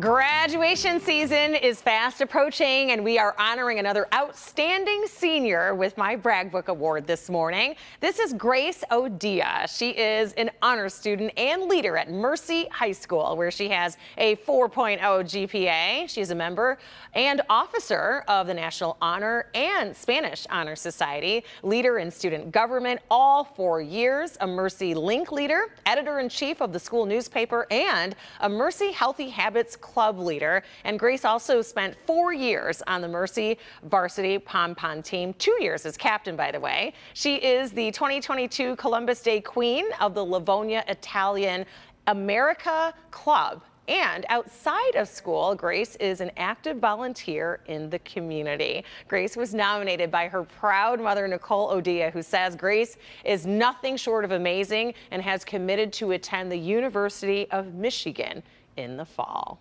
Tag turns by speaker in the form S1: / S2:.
S1: Graduation season is fast approaching, and we are honoring another outstanding senior with my Brag Book Award this morning. This is Grace O'Dea. She is an honor student and leader at Mercy High School, where she has a 4.0 GPA. She's a member and officer of the National Honor and Spanish Honor Society, leader in student government all four years, a Mercy Link leader, editor in chief of the school newspaper, and a Mercy Healthy Habits club leader. And Grace also spent four years on the Mercy varsity pom pom team, two years as captain, by the way. She is the 2022 Columbus Day Queen of the Livonia Italian America Club. And outside of school, Grace is an active volunteer in the community. Grace was nominated by her proud mother, Nicole O'Dea, who says Grace is nothing short of amazing and has committed to attend the University of Michigan in the fall.